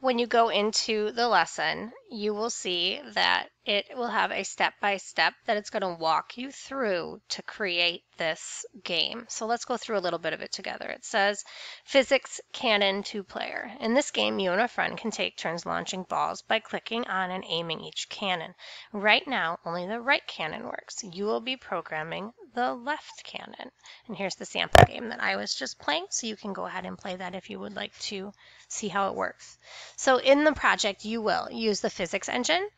when you go into the lesson, you will see that it will have a step by step that it's going to walk you through to create this game. So let's go through a little bit of it together. It says physics cannon two player. In this game, you and a friend can take turns launching balls by clicking on and aiming each cannon. Right now, only the right cannon works. You will be programming the left cannon. And here's the sample game that I was just playing, so you can go ahead and play that if you would like to see how it works. So in the project, you will use the physics engine,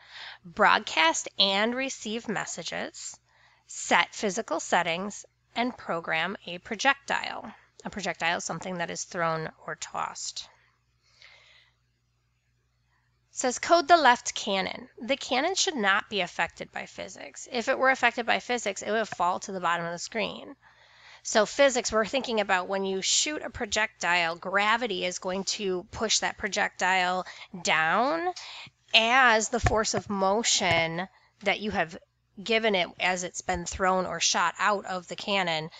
broadcast and receive messages, set physical settings, and program a projectile. A projectile is something that is thrown or tossed. Says code the left cannon. The cannon should not be affected by physics. If it were affected by physics, it would fall to the bottom of the screen. So physics, we're thinking about when you shoot a projectile, gravity is going to push that projectile down as the force of motion that you have given it as it's been thrown or shot out of the cannon,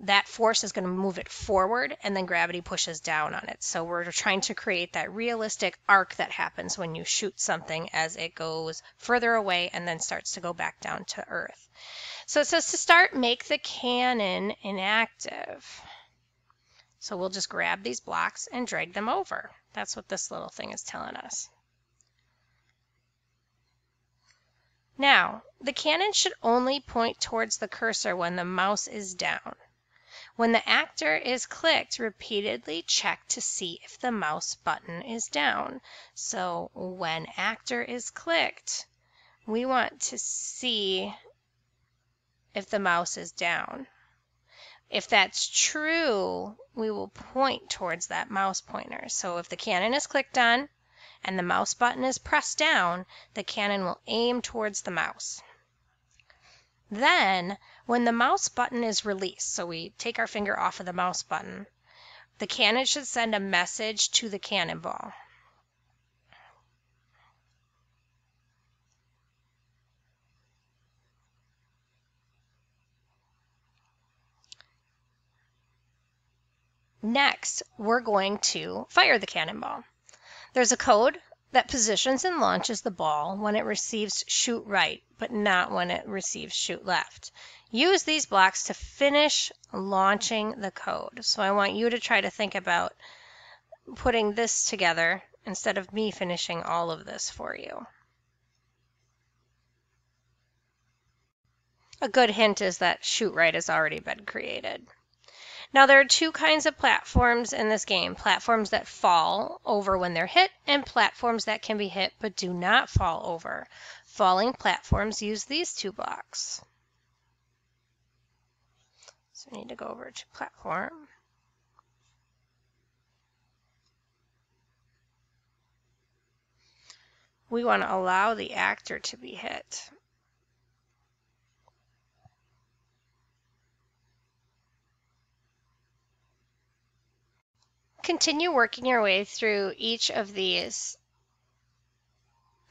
that force is going to move it forward and then gravity pushes down on it. So we're trying to create that realistic arc that happens when you shoot something as it goes further away and then starts to go back down to earth. So it says to start, make the cannon inactive. So we'll just grab these blocks and drag them over. That's what this little thing is telling us. Now, the cannon should only point towards the cursor when the mouse is down. When the actor is clicked, repeatedly check to see if the mouse button is down. So when actor is clicked, we want to see if the mouse is down. If that's true, we will point towards that mouse pointer. So if the cannon is clicked on and the mouse button is pressed down, the cannon will aim towards the mouse. Then, when the mouse button is released, so we take our finger off of the mouse button, the cannon should send a message to the cannonball. Next, we're going to fire the cannonball. There's a code that positions and launches the ball when it receives shoot right, but not when it receives shoot left. Use these blocks to finish launching the code. So I want you to try to think about putting this together instead of me finishing all of this for you. A good hint is that shoot right has already been created. Now there are two kinds of platforms in this game. Platforms that fall over when they're hit and platforms that can be hit but do not fall over. Falling platforms use these two blocks. So we need to go over to platform. We want to allow the actor to be hit. Continue working your way through each of these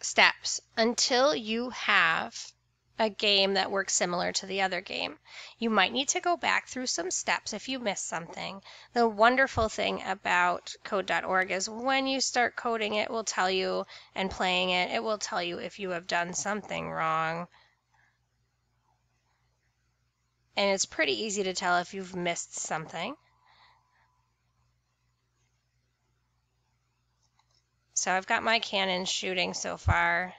steps until you have a game that works similar to the other game. You might need to go back through some steps if you missed something. The wonderful thing about code.org is when you start coding, it will tell you, and playing it, it will tell you if you have done something wrong. And it's pretty easy to tell if you've missed something. So I've got my cannon shooting so far.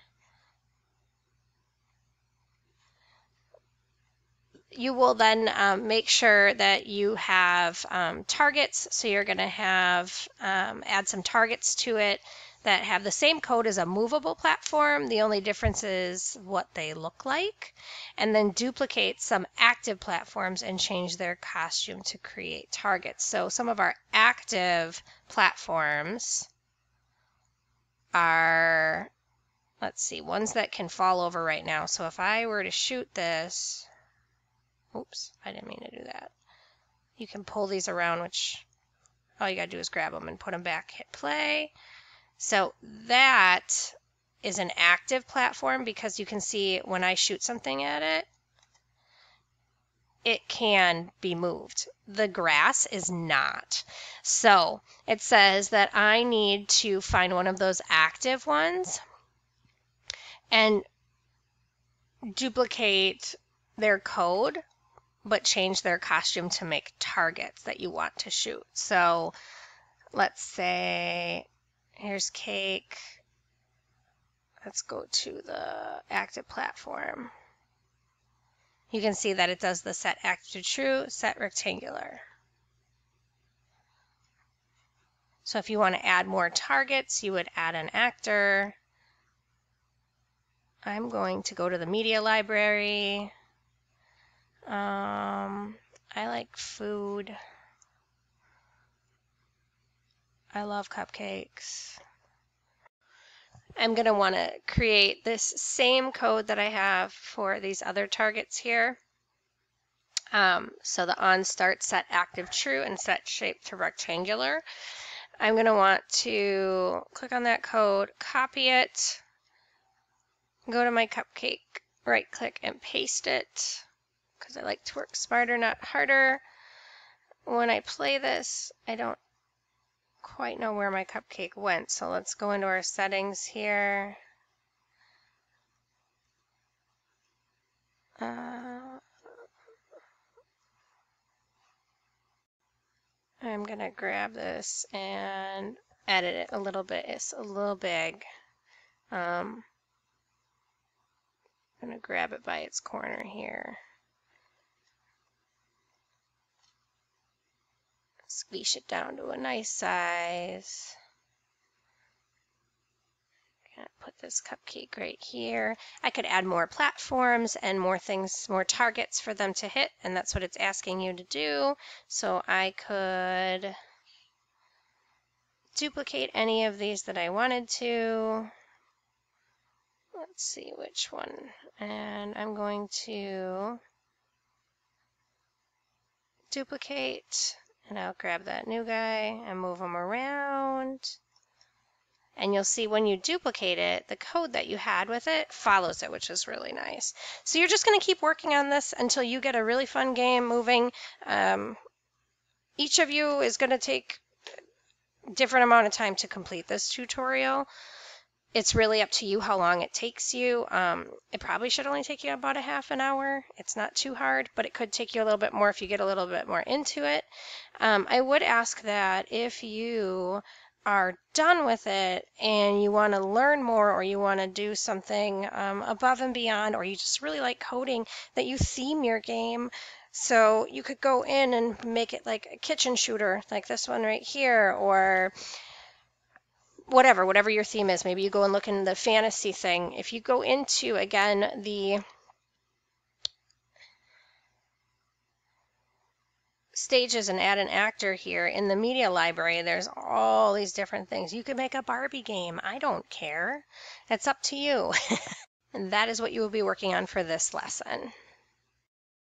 You will then um, make sure that you have um, targets. So you're going to have um, add some targets to it that have the same code as a movable platform. The only difference is what they look like. And then duplicate some active platforms and change their costume to create targets. So some of our active platforms are, let's see, ones that can fall over right now. So if I were to shoot this, oops, I didn't mean to do that. You can pull these around, which all you gotta do is grab them and put them back, hit play. So that is an active platform because you can see when I shoot something at it, it can be moved. The grass is not. So it says that I need to find one of those active ones and duplicate their code, but change their costume to make targets that you want to shoot. So let's say here's cake. Let's go to the active platform you can see that it does the set active to true, set rectangular. So if you want to add more targets, you would add an actor. I'm going to go to the media library. Um, I like food. I love cupcakes. I'm going to want to create this same code that I have for these other targets here. Um, so the on start set active true and set shape to rectangular. I'm going to want to click on that code, copy it, go to my cupcake, right click and paste it because I like to work smarter, not harder. When I play this, I don't quite know where my cupcake went, so let's go into our settings here. Uh, I'm to grab this and edit it a little bit. It's a little big. Um, I'm to grab it by its corner here. Squeeze it down to a nice size. Gonna put this cupcake right here. I could add more platforms and more things, more targets for them to hit, and that's what it's asking you to do. So I could duplicate any of these that I wanted to. Let's see which one. And I'm going to duplicate and I'll grab that new guy and move him around. And you'll see when you duplicate it, the code that you had with it follows it, which is really nice. So you're just going to keep working on this until you get a really fun game moving. Um, each of you is going to take different amount of time to complete this tutorial it's really up to you how long it takes you. Um, it probably should only take you about a half an hour. It's not too hard, but it could take you a little bit more if you get a little bit more into it. Um, I would ask that if you are done with it and you want to learn more or you want to do something um, above and beyond or you just really like coding, that you theme your game so you could go in and make it like a kitchen shooter, like this one right here, or whatever, whatever your theme is. Maybe you go and look in the fantasy thing. If you go into, again, the stages and add an actor here in the media library, there's all these different things. You could make a Barbie game. I don't care. It's up to you. and that is what you will be working on for this lesson.